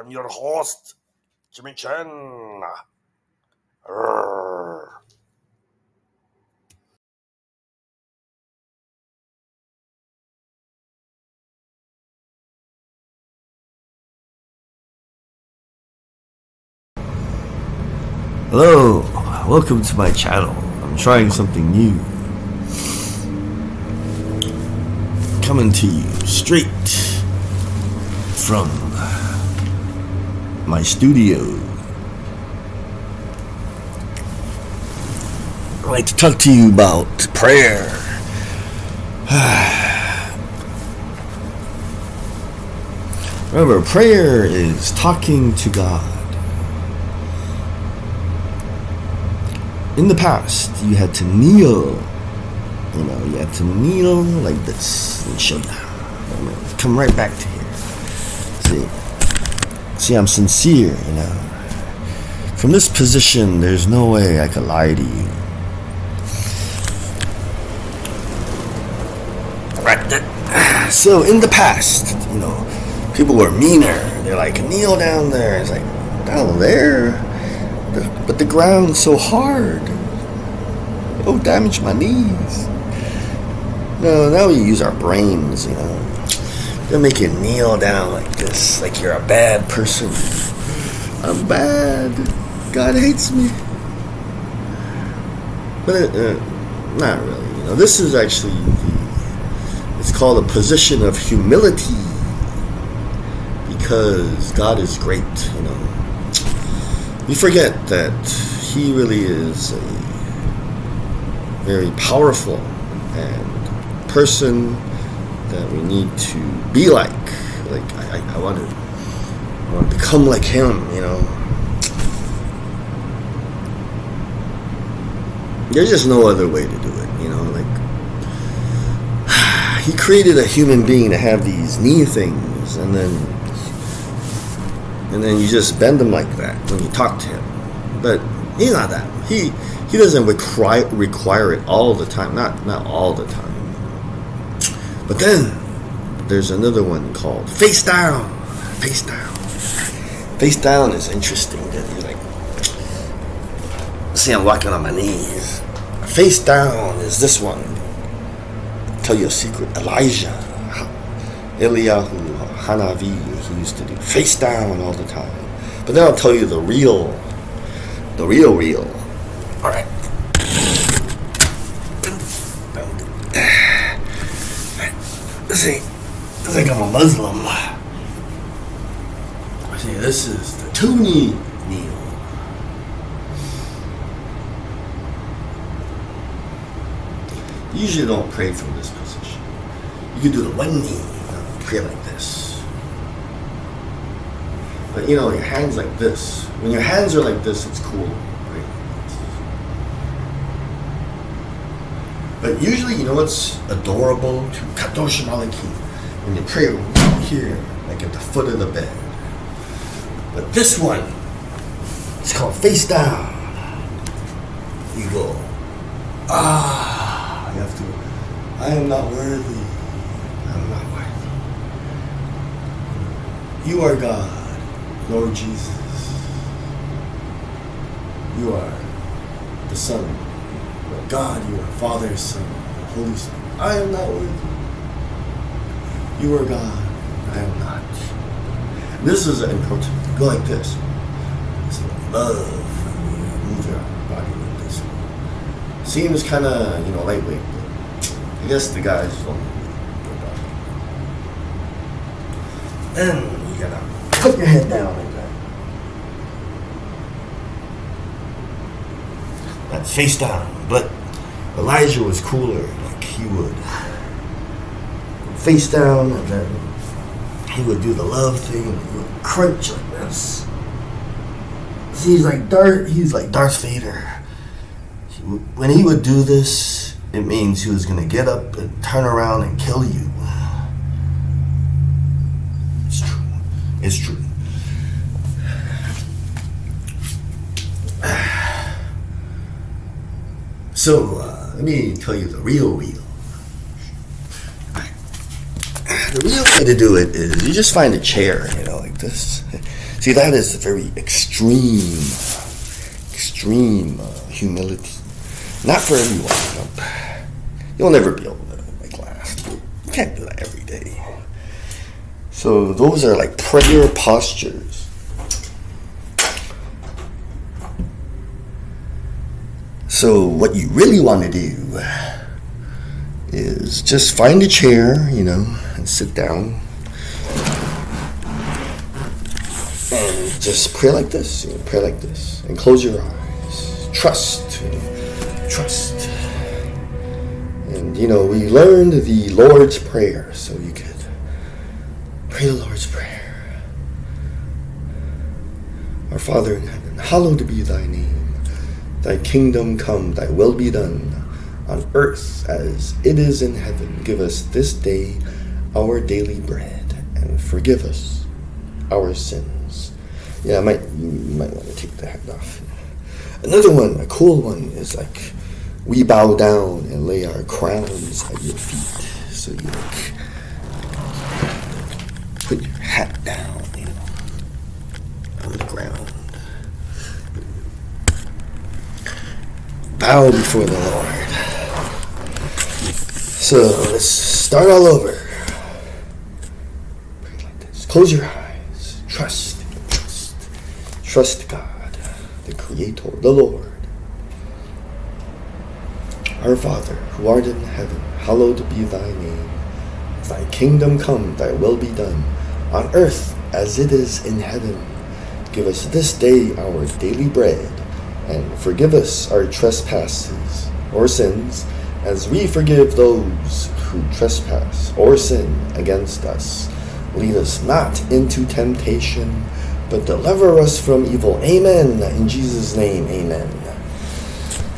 I'm your host, Jimmy Chen. Arrgh. Hello, welcome to my channel. I'm trying something new. Coming to you straight from my studio. I'd like to talk to you about prayer. Remember, prayer is talking to God. in the past, you had to kneel. You know, you had to kneel like this. Let me show you. Come right back to here. See, see, I'm sincere. You know, from this position, there's no way I could lie to you. Right. So in the past, you know, people were meaner. They're like, kneel down there. It's like down there. But the ground's so hard. It'll damage my knees. No, now we use our brains, you know. They'll make you kneel down like this, like you're a bad person. I'm bad. God hates me. But uh, uh, not really. You know, this is actually. It's called a position of humility because God is great. You know, you forget that He really is a very powerful and person that we need to be like. Like I, I, want to, I want to become like him. You know. There's just no other way to do it. You know, like he created a human being to have these knee things, and then and then you just bend them like that when you talk to him. But he's not that. He he doesn't require require it all the time. Not not all the time. But then there's another one called face down. Face down. Face down is interesting. That you're like, see, I'm walking on my knees. Face down is this one. tell you a secret. Elijah, Eliyahu Hanavi, he used to do face down all the time. But then I'll tell you the real, the real, real. All right. This ain't, this think I'm a Muslim. See, this is the two knee. You usually don't pray from this position. You can do the one knee, pray like this. But you know, your hands like this. When your hands are like this, it's cool. Right? But usually, you know what's adorable to Kadosh Maliki? When you pray right here, like at the foot of the bed. But this one, it's called face down. You go, ah, you have to, I am not worthy. I am not worthy. You are God, Lord Jesus. You are the Son. God, you are Father, Son, Holy Spirit. I am not worthy. You are God, I am not. This is important. Go like this. It's love. Move your body like this. Seems kind of, you know, lightweight, I guess the guys don't. Then you gotta put your head down like that. That's face down. But Elijah was cooler. Like he would face down and then he would do the love thing and he would crunch like this. He's like Darth. He's like Darth Vader. He when he would do this, it means he was gonna get up and turn around and kill you. It's true. It's true. So uh, let me tell you the real real. The real way to do it is you just find a chair, you know, like this. See, that is a very extreme, extreme uh, humility. Not for everyone. You'll never be able to like last. You can't do that every day. So those are like prayer postures. So what you really want to do is just find a chair, you know, and sit down. And just pray like this, you know, pray like this. And close your eyes. Trust, you know, trust. And you know, we learned the Lord's Prayer, so you could pray the Lord's Prayer. Our Father in heaven, hallowed be thy name. Thy kingdom come, thy will be done on earth as it is in heaven. Give us this day our daily bread and forgive us our sins. Yeah, I might you might want to take the hat off. Another one, a cool one, is like we bow down and lay our crowns at your feet. So you like put your hat down, you know, on the ground. Bow before the Lord. So let's start all over. Pray like this. Close your eyes. Trust. Trust. Trust God, the Creator, the Lord. Our Father, who art in heaven, hallowed be thy name. Thy kingdom come, thy will be done, on earth as it is in heaven. Give us this day our daily bread, and forgive us our trespasses or sins, as we forgive those who trespass or sin against us. Lead us not into temptation, but deliver us from evil. Amen. In Jesus' name, amen.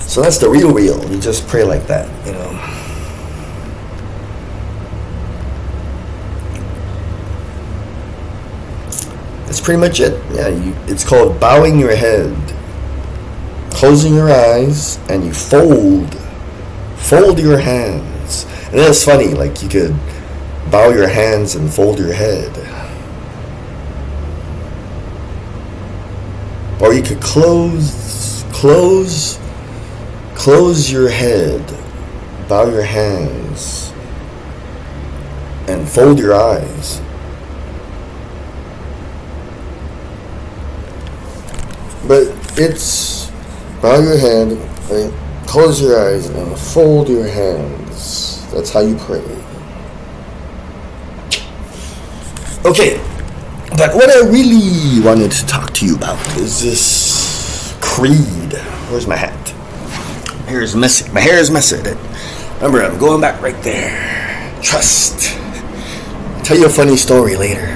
So that's the real real. You just pray like that, you know. That's pretty much it. Yeah, you, it's called bowing your head, closing your eyes, and you fold, fold your hands. And that's funny. Like you could bow your hands and fold your head, or you could close, close Close your head, bow your hands, and fold your eyes. But it's bow your head, and close your eyes, and fold your hands. That's how you pray. Okay, but what I really wanted to talk to you about is this creed. Where's my hat? hair is messy. My hair is messy. Remember, I'm going back right there. Trust. I'll tell you a funny story later.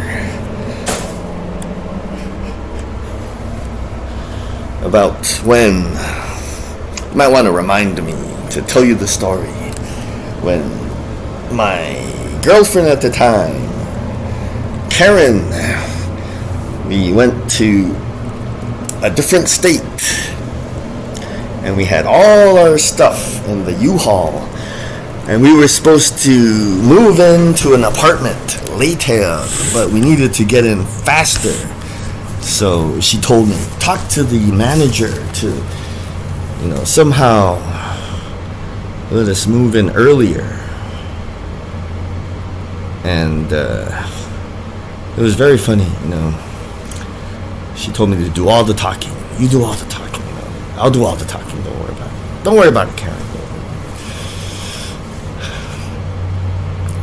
About when. You might want to remind me to tell you the story. When my girlfriend at the time, Karen, we went to a different state and we had all our stuff in the U-Haul. And we were supposed to move into an apartment later, but we needed to get in faster. So she told me, talk to the manager to, you know, somehow let us move in earlier. And uh, it was very funny, you know. She told me to do all the talking. You do all the talking. You know? I'll do all the talking. Don't worry about it. Don't worry about it, Karen.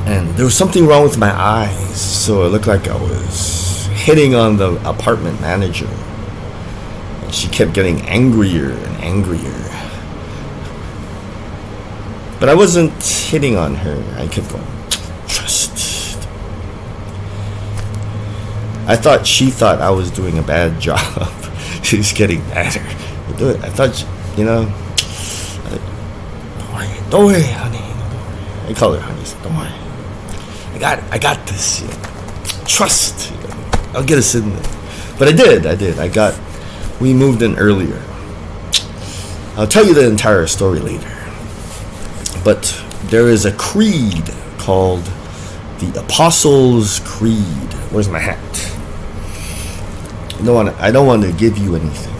And there was something wrong with my eyes, so it looked like I was hitting on the apartment manager. She kept getting angrier and angrier. But I wasn't hitting on her. I kept going, trust. I thought she thought I was doing a bad job. She's getting madder do it. I thought, you know, don't worry, don't worry, honey. I call her honey. Don't worry. I got. I got this. You know. Trust. You know. I'll get us in there. But I did. I did. I got. We moved in earlier. I'll tell you the entire story later. But there is a creed called the Apostles' Creed. Where's my hat? don't want I don't want to give you anything.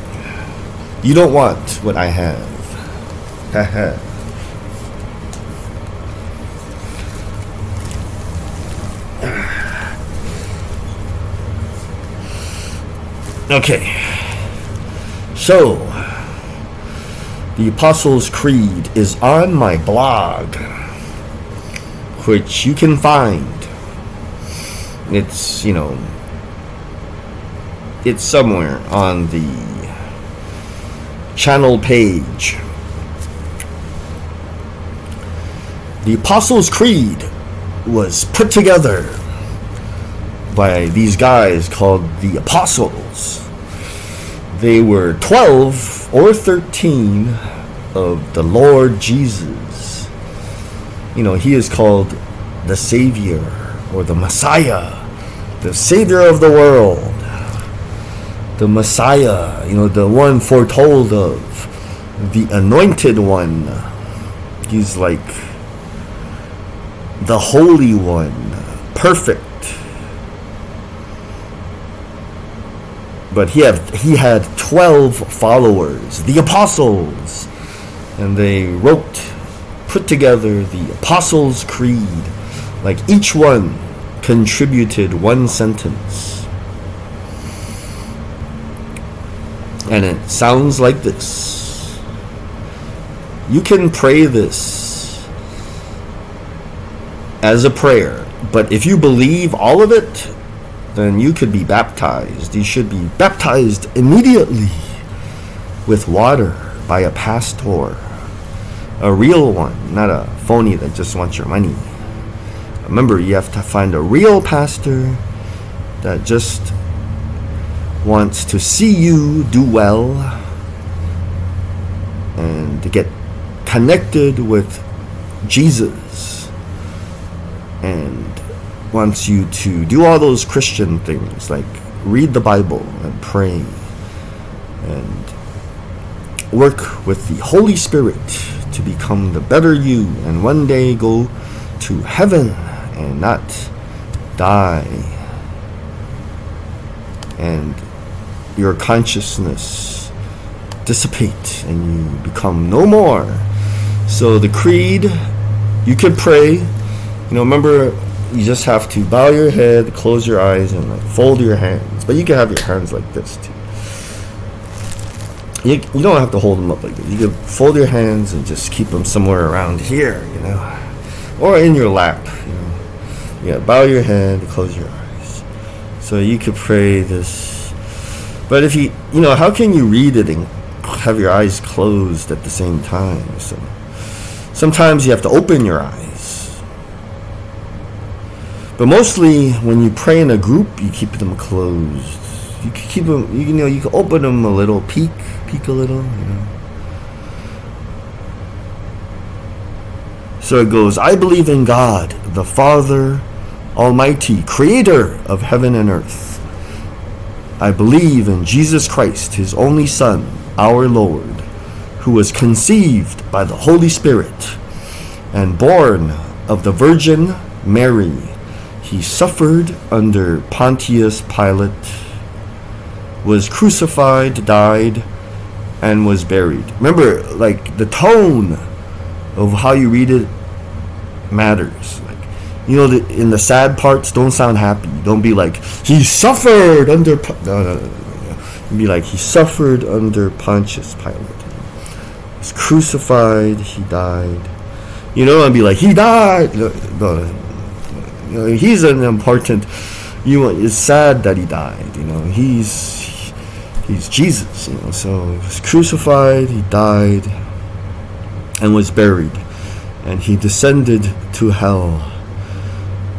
You don't want what I have. Haha. okay. So, the Apostles' Creed is on my blog, which you can find. It's, you know, it's somewhere on the channel page. The Apostles' Creed was put together by these guys called the Apostles. They were 12 or 13 of the Lord Jesus. You know, he is called the Savior or the Messiah, the Savior of the world, the Messiah, you know, the one foretold of, the Anointed One. He's like the Holy One, perfect. But he had he had twelve followers, the apostles, and they wrote, put together the Apostles' Creed. Like each one contributed one sentence. And it sounds like this. You can pray this as a prayer, but if you believe all of it, then you could be baptized. You should be baptized immediately with water by a pastor. A real one, not a phony that just wants your money. Remember, you have to find a real pastor that just wants to see you do well and to get connected with Jesus and wants you to do all those Christian things like read the Bible and pray and work with the Holy Spirit to become the better you and one day go to heaven and not die. And your consciousness dissipate and you become no more. So the creed, you can pray. You know, remember you just have to bow your head, close your eyes, and like fold your hands. But you can have your hands like this too. You, you don't have to hold them up like this. You can fold your hands and just keep them somewhere around here, you know, or in your lap. You know, yeah. Bow your head, close your eyes. So you could pray this. But if you, you know, how can you read it and have your eyes closed at the same time? So sometimes you have to open your eyes. But mostly, when you pray in a group, you keep them closed. You can keep them. You know, you can open them a little, peek, peek a little. You know. So it goes. I believe in God, the Father, Almighty, Creator of heaven and earth. I believe in Jesus Christ, His only Son, our Lord, who was conceived by the Holy Spirit and born of the Virgin Mary. He suffered under Pontius Pilate, was crucified, died, and was buried. Remember, like the tone of how you read it matters. Like, you know, the, in the sad parts, don't sound happy. Don't be like he suffered under. Pon-" No, no, no, no. Be like he suffered under Pontius Pilate. Was crucified. He died. You know, and be like he died. No, no, no. You know, he's an important. You know, it's sad that he died. You know, he's he's Jesus. You know, so he was crucified. He died, and was buried, and he descended to hell.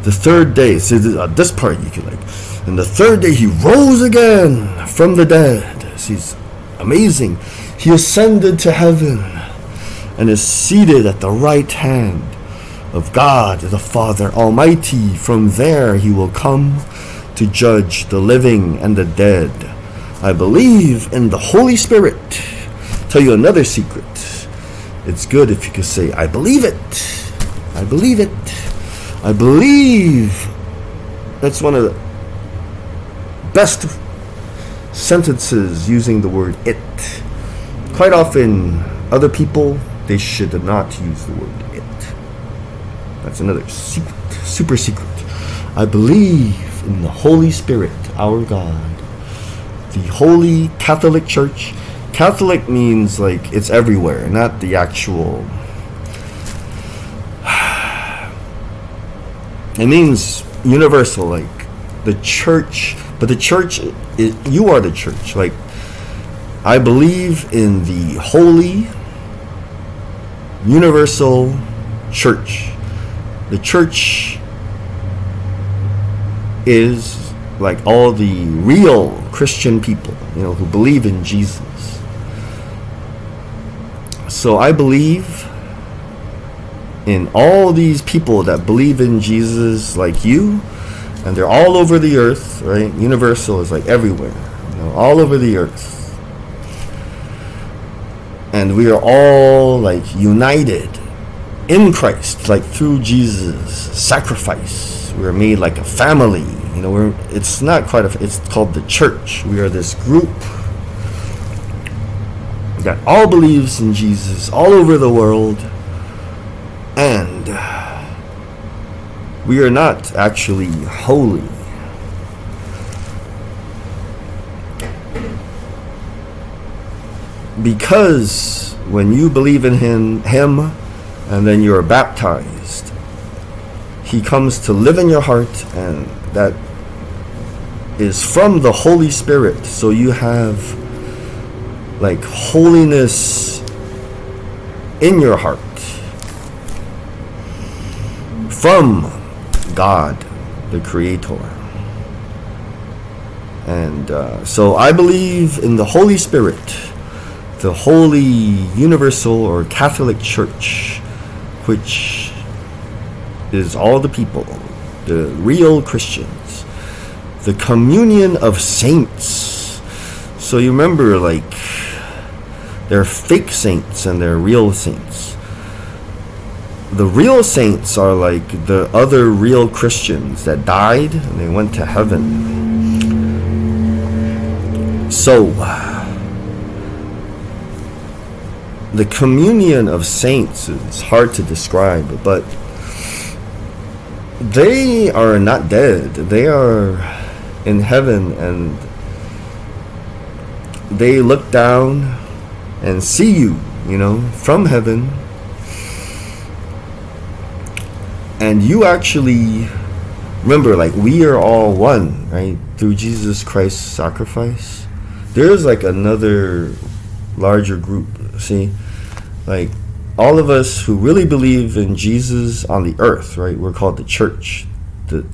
The third day, so this, uh, this part you can like, and the third day he rose again from the dead. He's amazing. He ascended to heaven, and is seated at the right hand of God the Father Almighty. From there he will come to judge the living and the dead. I believe in the Holy Spirit. Tell you another secret. It's good if you could say, I believe it. I believe it. I believe. That's one of the best sentences using the word it. Quite often, other people they should not use the word. That's another secret, super secret. I believe in the Holy Spirit, our God, the Holy Catholic Church. Catholic means like it's everywhere, not the actual. It means universal, like the church. But the church, is, you are the church. Like I believe in the holy, universal church. The church is like all the real Christian people, you know, who believe in Jesus. So I believe in all these people that believe in Jesus like you, and they're all over the earth, right? Universal is like everywhere, you know, all over the earth. And we are all like united in Christ, like through Jesus' sacrifice. We are made like a family. You know, we're it's not quite a it's called the church. We are this group that all believes in Jesus all over the world. And we are not actually holy. Because when you believe in him, him and then you are baptized, he comes to live in your heart and that is from the Holy Spirit. So you have like holiness in your heart from God, the Creator. And uh, so I believe in the Holy Spirit, the Holy Universal or Catholic Church, which is all the people, the real Christians, the communion of saints. So you remember, like, they're fake saints and they're real saints. The real saints are like the other real Christians that died and they went to heaven. So, the communion of saints is hard to describe, but they are not dead. They are in heaven and they look down and see you, you know, from heaven. And you actually remember, like, we are all one, right? Through Jesus Christ's sacrifice. There's like another larger group, see? Like, all of us who really believe in Jesus on the earth, right? We're called the church, the,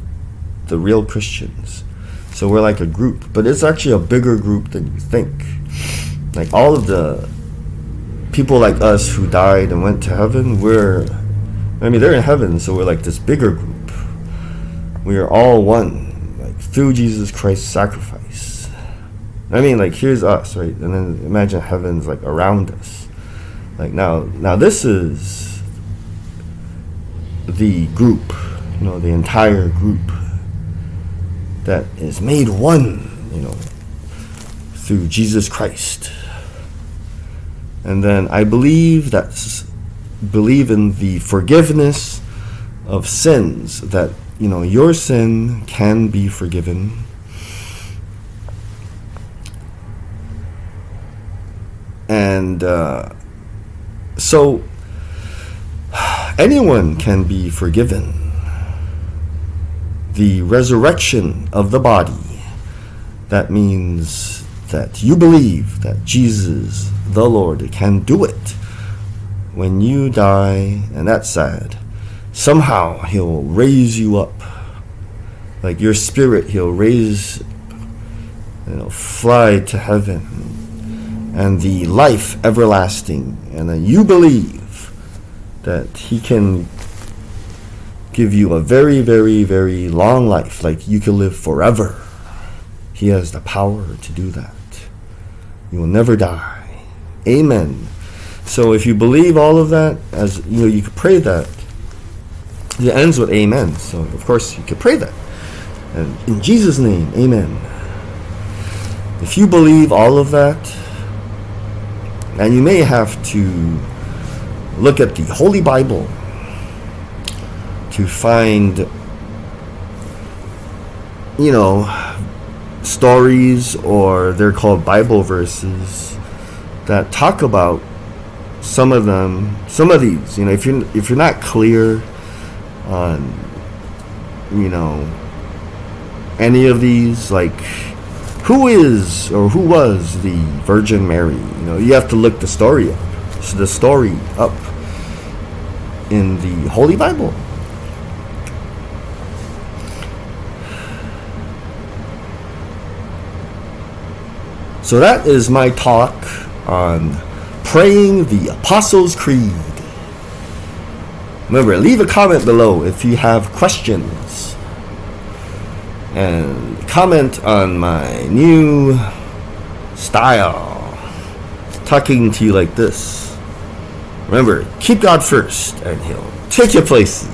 the real Christians. So we're like a group, but it's actually a bigger group than you think. Like all of the people like us who died and went to heaven, we're, I mean, they're in heaven, so we're like this bigger group. We are all one, like through Jesus Christ's sacrifice. I mean, like here's us, right? And then imagine heaven's like around us. Like now, now this is the group, you know, the entire group that is made one, you know, through Jesus Christ. And then I believe that believe in the forgiveness of sins that you know your sin can be forgiven. And uh, so anyone can be forgiven. The resurrection of the body, that means that you believe that Jesus, the Lord, can do it. When you die, and that's sad, somehow He'll raise you up. Like your spirit, He'll raise, you know, fly to heaven. And the life everlasting. And you believe that He can give you a very, very, very long life. Like you can live forever. He has the power to do that. You will never die. Amen. So if you believe all of that, as you know, you could pray that. It ends with amen. So of course you could pray that. And in Jesus' name, amen. If you believe all of that, and you may have to look at the Holy Bible to find, you know, stories or they're called Bible verses that talk about some of them, some of these. You know, if you're if you're not clear on, you know, any of these, like who is or who was the Virgin Mary? You know, you have to look the story up. The story up in the Holy Bible. So that is my talk on praying the Apostles' Creed. Remember, leave a comment below if you have questions. And comment on my new style. Talking to you like this. Remember, keep God first, and He'll take your places.